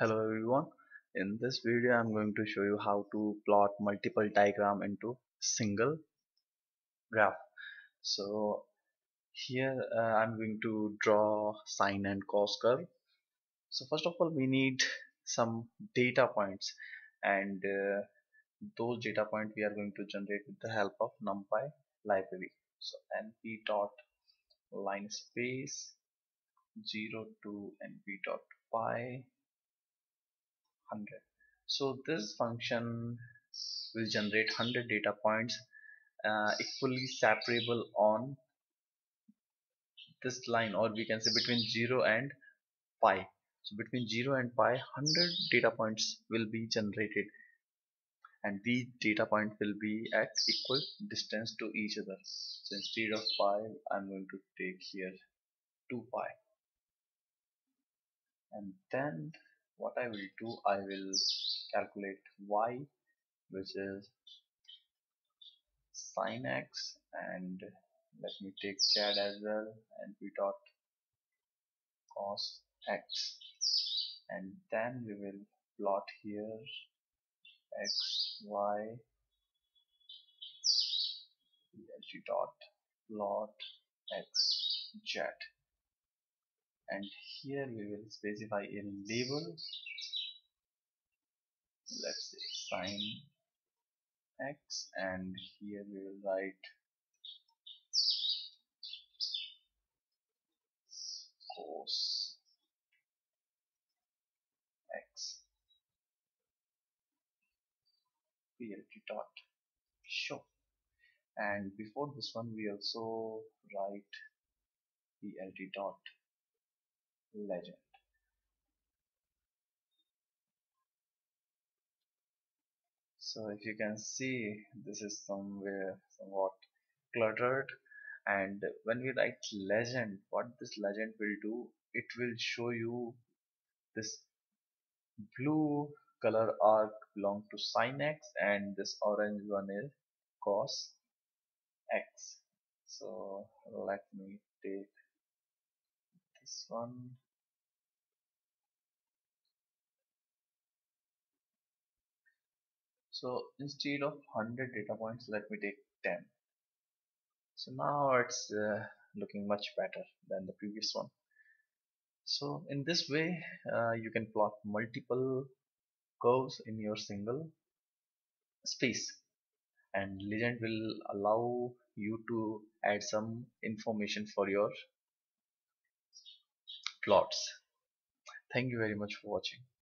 Hello everyone. In this video I'm going to show you how to plot multiple diagram into single graph. So here uh, I'm going to draw sine and cos curve. So first of all we need some data points and uh, those data points we are going to generate with the help of NumPy library. So np dot linspace 0 to np dot pi 100 so this function will generate 100 data points uh, equally separable on this line or we can say between 0 and pi. So between 0 and pi 100 data points will be generated and these data points will be at equal distance to each other. So instead of pi I'm going to take here 2 pi. And then what I will do I will calculate y which is sine x and let me take chad as well and we dot cos x. And then we will plot here x y dot plot x z and here we will specify a label. Let's say sine x and here we will write cos x. Plt dot show. And before this one we also write plt dot legend. So if you can see this is somewhere somewhat cluttered and when we write legend what this legend will do it will show you this blue color arc belong to sine x and this orange one is cos x so let me take one so instead of 100 data points let me take 10 so now it's uh, looking much better than the previous one. So in this way uh, you can plot multiple curves in your single space. And legend will allow you to add some information for your plots. Thank you very much for watching